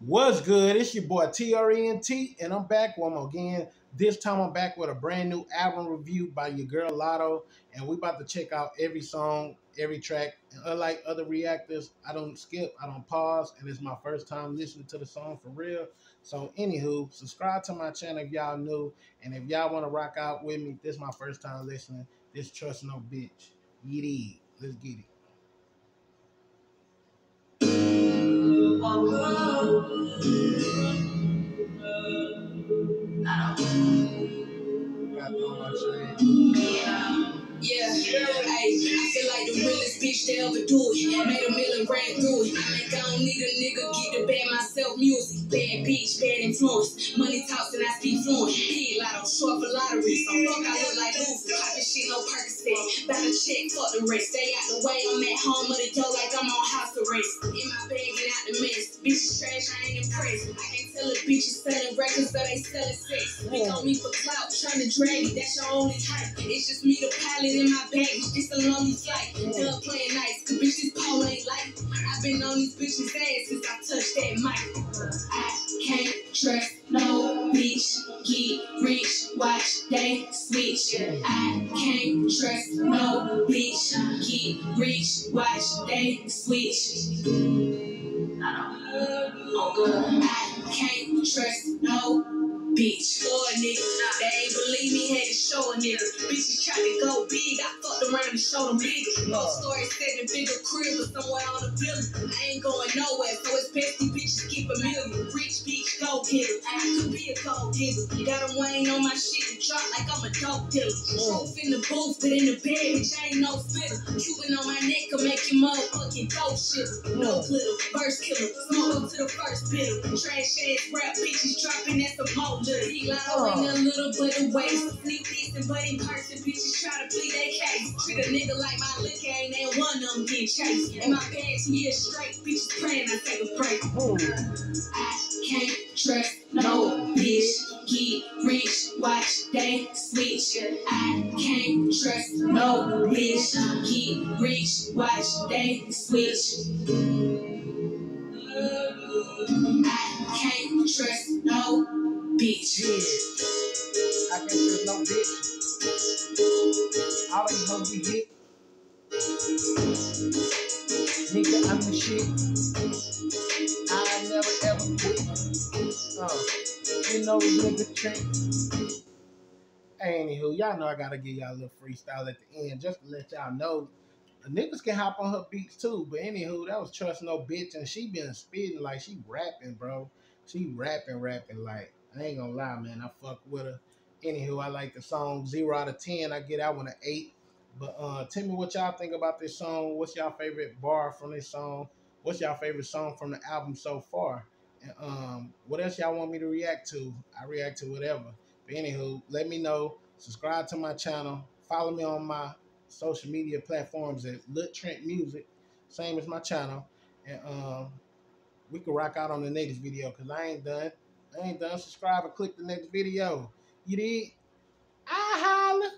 What's good? It's your boy TRENT, and I'm back one more again. This time I'm back with a brand new album review by your girl Latto, and we about to check out every song, every track. And unlike other reactors, I don't skip, I don't pause, and it's my first time listening to the song for real. So, anywho, subscribe to my channel if y'all new, and if y'all want to rock out with me, this is my first time listening. This trust no bitch. Get Let's get it. Yeah, hey, I feel like the realest bitch to ever do it. Made a million grand through it. Think I don't need a nigga, get the band myself music. Bitch, bad influence. Money talks and I speak fluent. Hit Latto, short for lottery. So fuck, I look like Luther. Poppin' shit, no Percocet. Bout to check, fuck the rest. Stay out the way, I'm at home of the dough like I'm on house arrest. In my bag and out the mess. Bitches trash, I ain't impressed. I can't tell a bitch is selling records, but they selling sex. Pick on me for clout, trying to drag me, that's your only type. It's just me, the pilot in my baggage, this a lonely flight. Done playing nice, cause bitch, this pole ain't light. I've been on these bitches' ass since I touched that mic. I switch. I can't trust no bitch, get rich, watch they switch. I can't trust no bitch or a nigga. They ain't believe me, had to show a nigga. Bitches try to go big, I fucked around and showed them bigger. No story said the bigger crib or somewhere on the building. I ain't going nowhere, so it's best keep a million. Rich bitch, go getter. I could be a gold digger. Got a Wayne on my shit to drop like I'm a dope dealer. Truth in the booth, but in the bed, bitch, I ain't no spitter. Cuban on my neck make you motherfucking dope shipper. No glitter, burst killer, bitter. Trash ass rap bitches dropping at the mold. He lied ain't a little but a waste. Sneak dissing, but in person, bitches try to plead their case. Treat a nigga like my liquor, ain't that one of them getting chased. In my bag, two years straight, bitches praying I take a break. I can't trust no bitch. Get rich, watch they switch. I can't trust no bitch. Get rich, watch they switch. I can't trust no bitch. Yeah. I can't trust no bitch. All these hoes be hit. Nigga, I'm the shit. I never ever quit. Uh, you know nigga trick. Anywho, y'all know I gotta give y'all a little freestyle at the end just to let y'all know niggas can hop on her beats too. But anywho, that was trust no bitch, and she been spitting like she rapping, bro. She rapping, rapping like I ain't gonna lie, man. I fuck with her. Anywho, I like the song zero out of ten. I get that one an eight. But uh, tell me what y'all think about this song. What's y'all favorite bar from this song? What's y'all favorite song from the album so far? And um, what else y'all want me to react to? I react to whatever. But anywho, let me know. Subscribe to my channel. Follow me on my social media platforms at Lil Trent Music, same as my channel. And um, we can rock out on the next video because I ain't done. I ain't done. Subscribe and click the next video. You did? I holla.